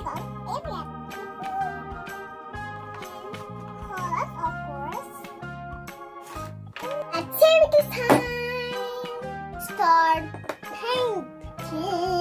Eagles, Ariel. Activity time! Start painting!